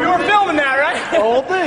You were filming that, right? The whole thing.